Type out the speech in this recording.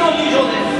の入場です。